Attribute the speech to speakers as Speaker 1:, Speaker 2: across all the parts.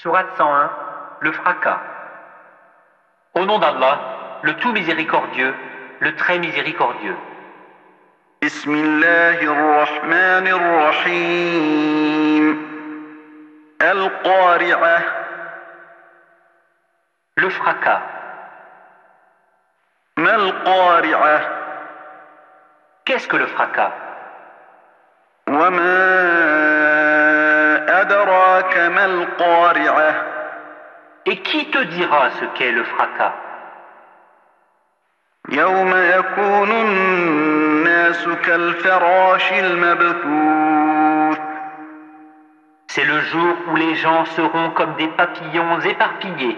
Speaker 1: Sourate 101, le fracas. Au nom d'Allah, le tout miséricordieux, le très miséricordieux. Le fracas. Qu'est-ce que le fracas? Et qui te dira ce qu'est le fracas? C'est le jour où les gens seront comme des papillons éparpillés.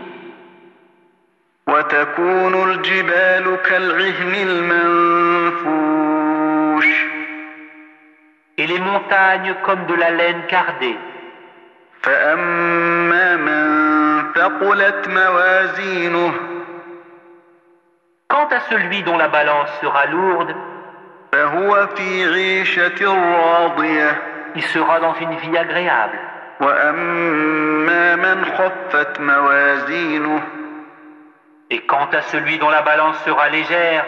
Speaker 1: Et les montagnes comme de la laine cardée.
Speaker 2: فأما من ثقلت موازينه
Speaker 1: Quant à celui dont la balance sera lourde,
Speaker 2: فهو في عيشة راضية
Speaker 1: il sera dans une vie agréable.
Speaker 2: وأما من خفت موازينه
Speaker 1: Et quant à celui dont la balance sera légère,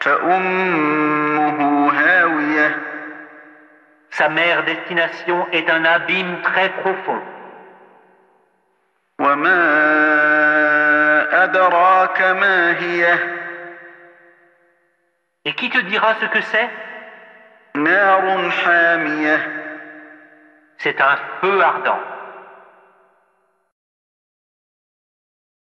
Speaker 2: فأمه هاوية
Speaker 1: sa mère destination est un abîme très profond. Et qui te dira ce que c'est? C'est un feu ardent.